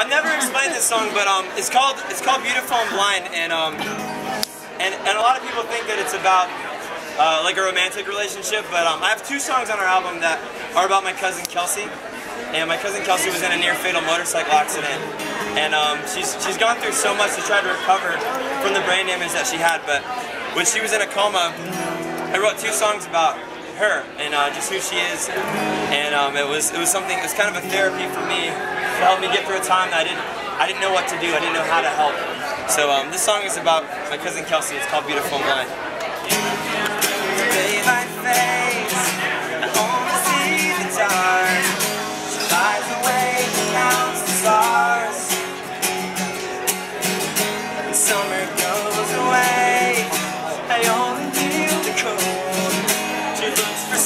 I've never explained this song, but um, it's called it's called Beautiful and Blind, and um, and and a lot of people think that it's about uh, like a romantic relationship, but um, I have two songs on our album that are about my cousin Kelsey, and my cousin Kelsey was in a near fatal motorcycle accident, and um, she's she's gone through so much to try to recover from the brain damage that she had, but when she was in a coma, I wrote two songs about her and uh, just who she is, and um, it was it was something. It was kind of a therapy for me to help me get through a time that I didn't I didn't know what to do. I didn't know how to help. So um, this song is about my cousin Kelsey. It's called Beautiful Blind.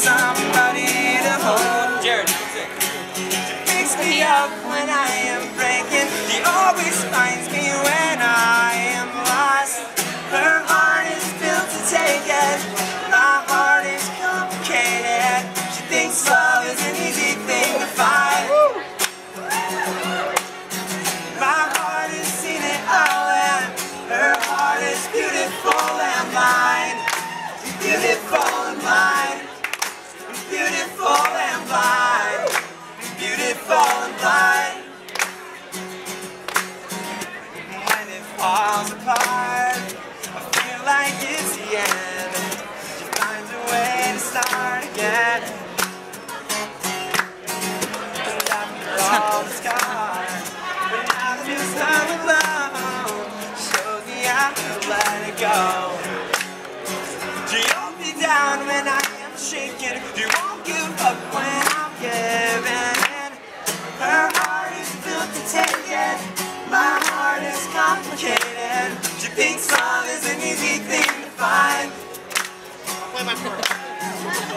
Somebody to hold. Jared, me up when I am breaking. She always finds me when I am lost. Her heart is built to take it. My heart is complicated. She thinks love is an easy thing to find. My heart has seen it all, and her heart is beautiful and mine. Beautiful and mine. Beautiful and blind. And blind. When it falls apart, I feel like it's the end. She finds a way to start again. And after all the scars, when I feel so alone, shows me how to let it go. You hold me down when I am shaking? You won't give thinks love is an easy thing to find.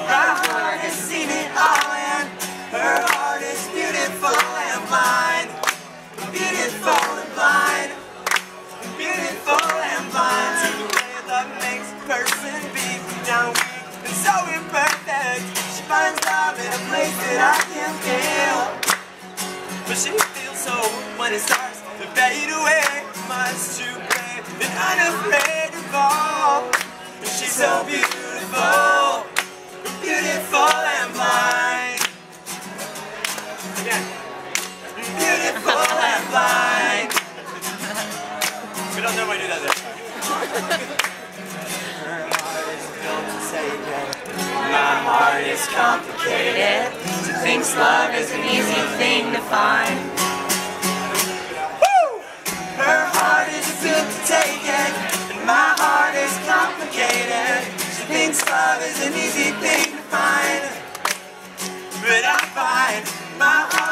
Heart has seen it all, and her heart is beautiful and blind. Beautiful and blind. Beautiful and blind. To the way love makes a person be down weak and so imperfect. She finds love in a place that I can feel. But she feels so when it starts to fade away. Much too and unafraid to fall. And she's so beautiful. Beautiful and blind. Beautiful and blind. we don't normally do that this time. Her heart is built to save it. My heart is complicated. She thinks love is an easy thing to find. To take it. My heart is complicated. She thinks love is an easy thing to find. But I find my heart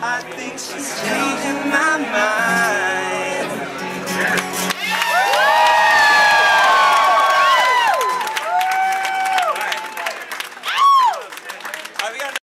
I think she's changing my mind.